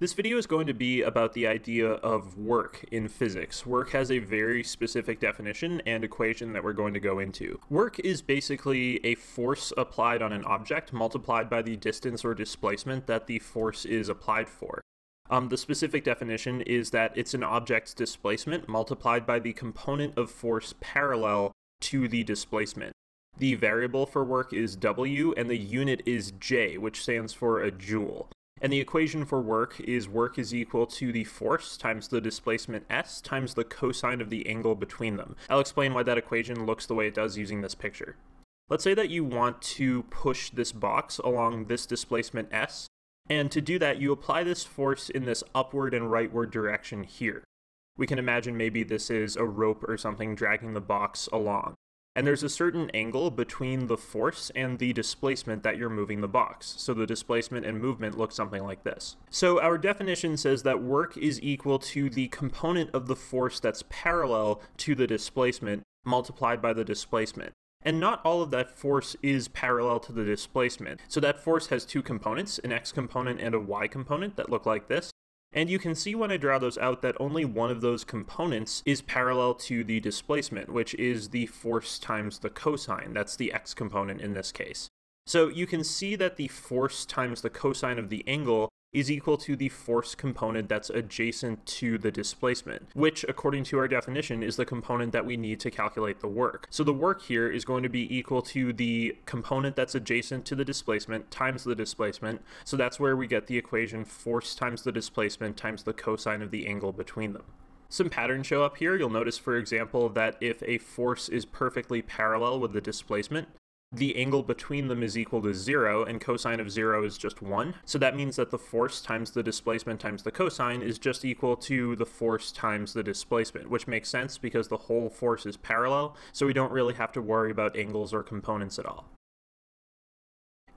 This video is going to be about the idea of work in physics. Work has a very specific definition and equation that we're going to go into. Work is basically a force applied on an object multiplied by the distance or displacement that the force is applied for. Um, the specific definition is that it's an object's displacement multiplied by the component of force parallel to the displacement. The variable for work is W and the unit is J, which stands for a joule. And the equation for work is work is equal to the force times the displacement s times the cosine of the angle between them. I'll explain why that equation looks the way it does using this picture. Let's say that you want to push this box along this displacement s, and to do that you apply this force in this upward and rightward direction here. We can imagine maybe this is a rope or something dragging the box along and there's a certain angle between the force and the displacement that you're moving the box. So the displacement and movement look something like this. So our definition says that work is equal to the component of the force that's parallel to the displacement multiplied by the displacement. And not all of that force is parallel to the displacement. So that force has two components, an x component and a y component that look like this. And you can see when I draw those out that only one of those components is parallel to the displacement, which is the force times the cosine. That's the x component in this case. So you can see that the force times the cosine of the angle is equal to the force component that's adjacent to the displacement, which, according to our definition, is the component that we need to calculate the work. So the work here is going to be equal to the component that's adjacent to the displacement times the displacement. So that's where we get the equation force times the displacement times the cosine of the angle between them. Some patterns show up here. You'll notice, for example, that if a force is perfectly parallel with the displacement, the angle between them is equal to zero, and cosine of zero is just one. So that means that the force times the displacement times the cosine is just equal to the force times the displacement, which makes sense because the whole force is parallel, so we don't really have to worry about angles or components at all.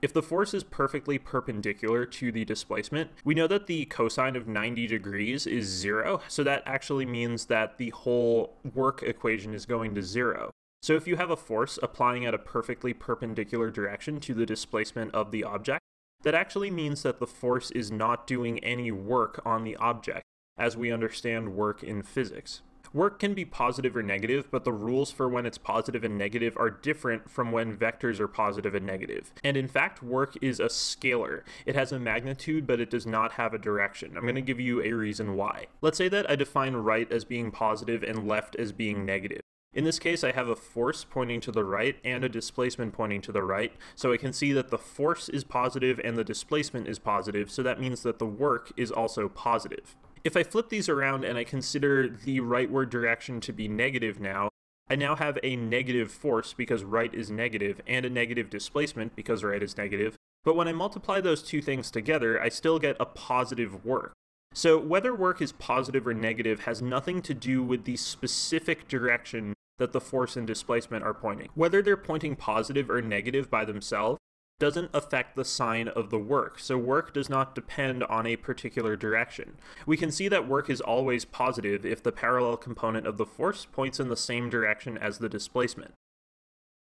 If the force is perfectly perpendicular to the displacement, we know that the cosine of 90 degrees is zero, so that actually means that the whole work equation is going to zero. So if you have a force applying at a perfectly perpendicular direction to the displacement of the object, that actually means that the force is not doing any work on the object, as we understand work in physics. Work can be positive or negative, but the rules for when it's positive and negative are different from when vectors are positive and negative. And in fact, work is a scalar. It has a magnitude, but it does not have a direction. I'm going to give you a reason why. Let's say that I define right as being positive and left as being negative. In this case, I have a force pointing to the right and a displacement pointing to the right, so I can see that the force is positive and the displacement is positive, so that means that the work is also positive. If I flip these around and I consider the rightward direction to be negative now, I now have a negative force because right is negative, and a negative displacement because right is negative, but when I multiply those two things together, I still get a positive work. So whether work is positive or negative has nothing to do with the specific direction that the force and displacement are pointing. Whether they're pointing positive or negative by themselves doesn't affect the sign of the work, so work does not depend on a particular direction. We can see that work is always positive if the parallel component of the force points in the same direction as the displacement.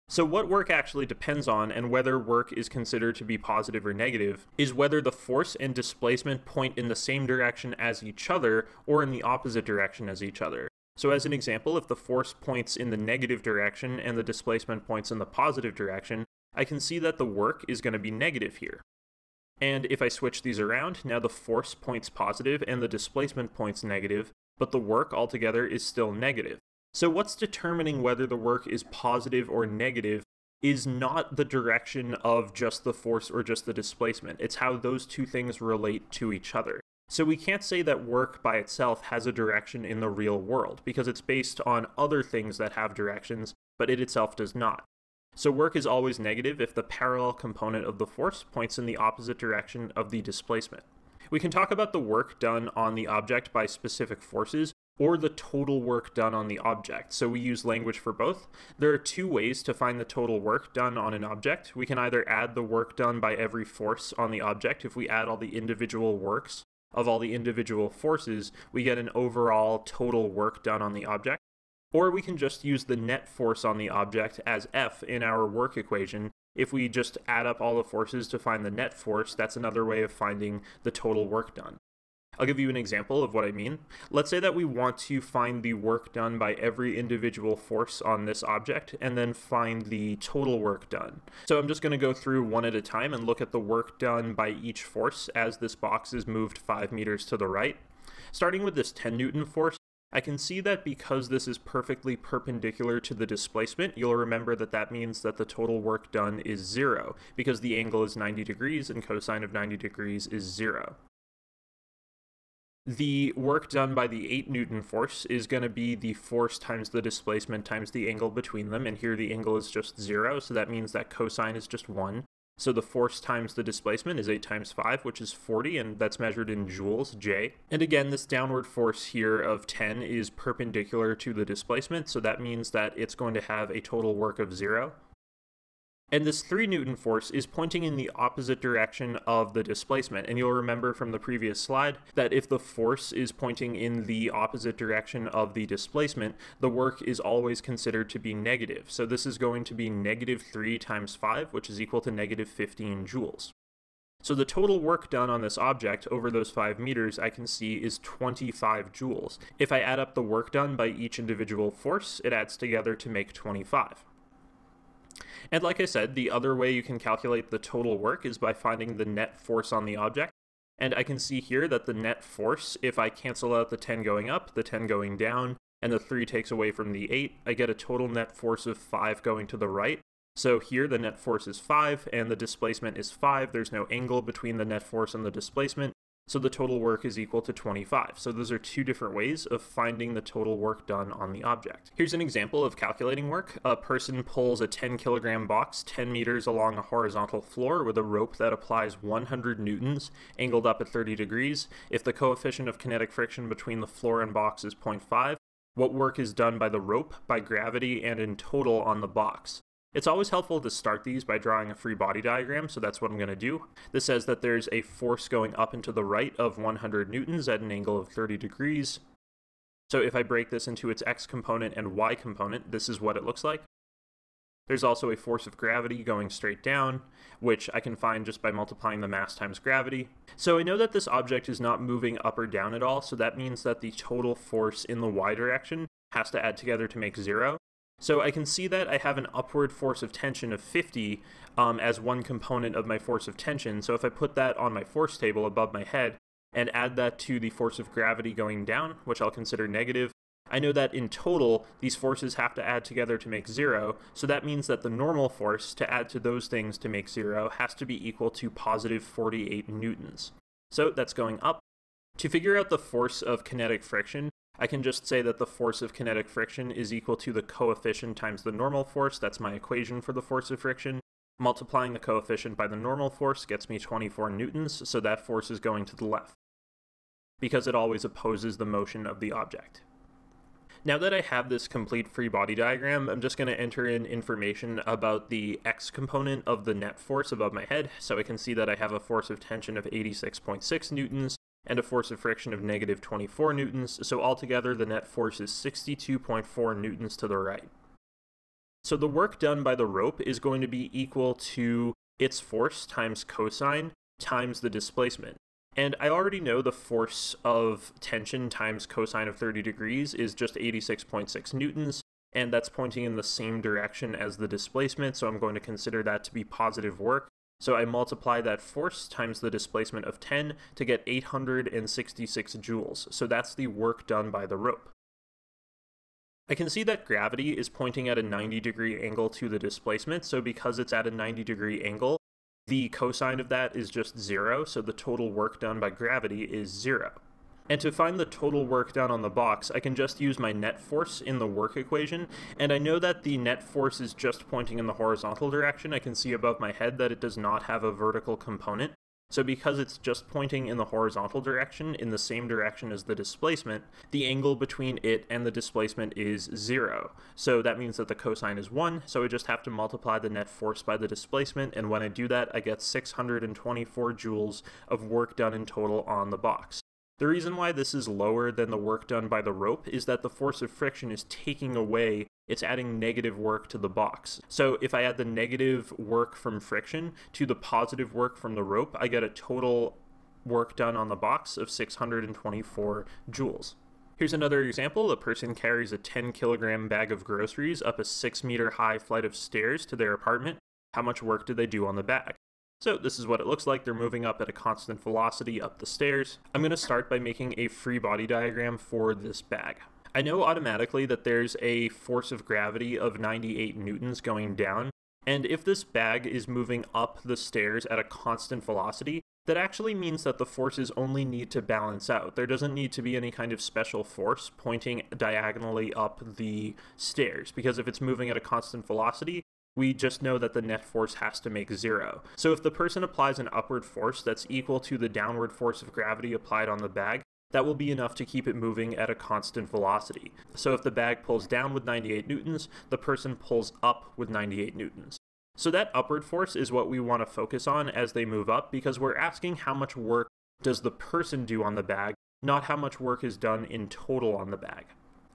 So what work actually depends on and whether work is considered to be positive or negative is whether the force and displacement point in the same direction as each other or in the opposite direction as each other. So as an example, if the force points in the negative direction and the displacement points in the positive direction, I can see that the work is going to be negative here. And if I switch these around, now the force points positive and the displacement points negative, but the work altogether is still negative. So what's determining whether the work is positive or negative is not the direction of just the force or just the displacement. It's how those two things relate to each other. So we can't say that work by itself has a direction in the real world, because it's based on other things that have directions, but it itself does not. So work is always negative if the parallel component of the force points in the opposite direction of the displacement. We can talk about the work done on the object by specific forces, or the total work done on the object. So we use language for both. There are two ways to find the total work done on an object. We can either add the work done by every force on the object if we add all the individual works of all the individual forces, we get an overall total work done on the object. Or we can just use the net force on the object as F in our work equation. If we just add up all the forces to find the net force, that's another way of finding the total work done. I'll give you an example of what I mean. Let's say that we want to find the work done by every individual force on this object and then find the total work done. So I'm just going to go through one at a time and look at the work done by each force as this box is moved 5 meters to the right. Starting with this 10 Newton force, I can see that because this is perfectly perpendicular to the displacement, you'll remember that that means that the total work done is zero, because the angle is 90 degrees and cosine of 90 degrees is zero. The work done by the 8 Newton force is going to be the force times the displacement times the angle between them, and here the angle is just 0, so that means that cosine is just 1. So the force times the displacement is 8 times 5, which is 40, and that's measured in joules, J. And again, this downward force here of 10 is perpendicular to the displacement, so that means that it's going to have a total work of 0. And this 3 Newton force is pointing in the opposite direction of the displacement. And you'll remember from the previous slide that if the force is pointing in the opposite direction of the displacement, the work is always considered to be negative. So this is going to be negative 3 times 5, which is equal to negative 15 joules. So the total work done on this object over those 5 meters I can see is 25 joules. If I add up the work done by each individual force, it adds together to make 25. And like I said, the other way you can calculate the total work is by finding the net force on the object. And I can see here that the net force, if I cancel out the 10 going up, the 10 going down, and the 3 takes away from the 8, I get a total net force of 5 going to the right. So here the net force is 5 and the displacement is 5. There's no angle between the net force and the displacement. So the total work is equal to 25. So those are two different ways of finding the total work done on the object. Here's an example of calculating work. A person pulls a 10 kilogram box 10 meters along a horizontal floor with a rope that applies 100 newtons, angled up at 30 degrees. If the coefficient of kinetic friction between the floor and box is 0.5, what work is done by the rope, by gravity, and in total on the box? It's always helpful to start these by drawing a free body diagram, so that's what I'm going to do. This says that there's a force going up and to the right of 100 newtons at an angle of 30 degrees. So if I break this into its x component and y component, this is what it looks like. There's also a force of gravity going straight down, which I can find just by multiplying the mass times gravity. So I know that this object is not moving up or down at all, so that means that the total force in the y direction has to add together to make zero. So I can see that I have an upward force of tension of 50 um, as one component of my force of tension. So if I put that on my force table above my head and add that to the force of gravity going down, which I'll consider negative, I know that in total, these forces have to add together to make zero, so that means that the normal force to add to those things to make zero has to be equal to positive 48 newtons. So that's going up. To figure out the force of kinetic friction, I can just say that the force of kinetic friction is equal to the coefficient times the normal force. That's my equation for the force of friction. Multiplying the coefficient by the normal force gets me 24 newtons, so that force is going to the left, because it always opposes the motion of the object. Now that I have this complete free body diagram, I'm just going to enter in information about the x component of the net force above my head, so I can see that I have a force of tension of 86.6 newtons, and a force of friction of negative 24 newtons, so altogether the net force is 62.4 newtons to the right. So the work done by the rope is going to be equal to its force times cosine times the displacement. And I already know the force of tension times cosine of 30 degrees is just 86.6 newtons, and that's pointing in the same direction as the displacement, so I'm going to consider that to be positive work. So I multiply that force times the displacement of 10 to get 866 joules. So that's the work done by the rope. I can see that gravity is pointing at a 90 degree angle to the displacement, so because it's at a 90 degree angle, the cosine of that is just zero, so the total work done by gravity is zero. And to find the total work done on the box, I can just use my net force in the work equation, and I know that the net force is just pointing in the horizontal direction. I can see above my head that it does not have a vertical component. So because it's just pointing in the horizontal direction, in the same direction as the displacement, the angle between it and the displacement is zero. So that means that the cosine is one, so I just have to multiply the net force by the displacement, and when I do that, I get 624 joules of work done in total on the box. The reason why this is lower than the work done by the rope is that the force of friction is taking away, it's adding negative work to the box. So if I add the negative work from friction to the positive work from the rope, I get a total work done on the box of 624 joules. Here's another example. A person carries a 10 kilogram bag of groceries up a 6 meter high flight of stairs to their apartment. How much work did they do on the bag? So this is what it looks like. They're moving up at a constant velocity up the stairs. I'm going to start by making a free body diagram for this bag. I know automatically that there's a force of gravity of 98 newtons going down, and if this bag is moving up the stairs at a constant velocity, that actually means that the forces only need to balance out. There doesn't need to be any kind of special force pointing diagonally up the stairs, because if it's moving at a constant velocity, we just know that the net force has to make zero. So if the person applies an upward force that's equal to the downward force of gravity applied on the bag, that will be enough to keep it moving at a constant velocity. So if the bag pulls down with 98 newtons, the person pulls up with 98 newtons. So that upward force is what we want to focus on as they move up because we're asking how much work does the person do on the bag, not how much work is done in total on the bag.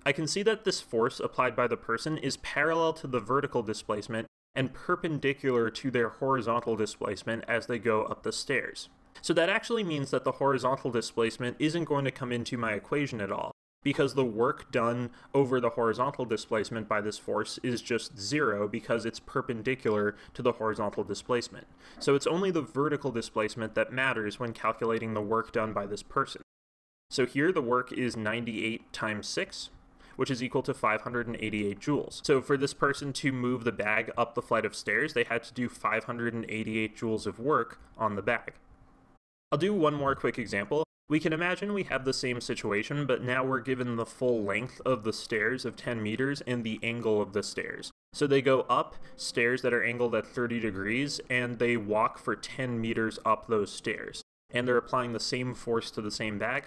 I can see that this force applied by the person is parallel to the vertical displacement and perpendicular to their horizontal displacement as they go up the stairs. So that actually means that the horizontal displacement isn't going to come into my equation at all, because the work done over the horizontal displacement by this force is just zero because it's perpendicular to the horizontal displacement. So it's only the vertical displacement that matters when calculating the work done by this person. So here the work is 98 times 6, which is equal to 588 joules. So for this person to move the bag up the flight of stairs, they had to do 588 joules of work on the bag. I'll do one more quick example. We can imagine we have the same situation, but now we're given the full length of the stairs of 10 meters and the angle of the stairs. So they go up stairs that are angled at 30 degrees, and they walk for 10 meters up those stairs. And they're applying the same force to the same bag.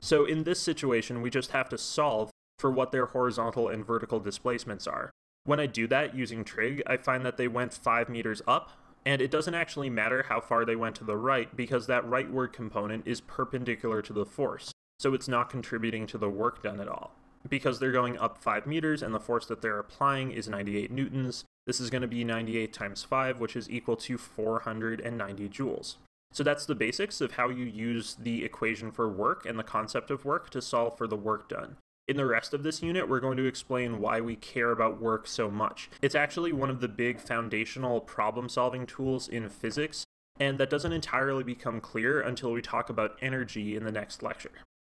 So in this situation, we just have to solve for what their horizontal and vertical displacements are. When I do that using trig, I find that they went 5 meters up, and it doesn't actually matter how far they went to the right because that rightward component is perpendicular to the force, so it's not contributing to the work done at all. Because they're going up 5 meters and the force that they're applying is 98 newtons, this is going to be 98 times 5, which is equal to 490 joules. So that's the basics of how you use the equation for work and the concept of work to solve for the work done. In the rest of this unit, we're going to explain why we care about work so much. It's actually one of the big foundational problem solving tools in physics, and that doesn't entirely become clear until we talk about energy in the next lecture.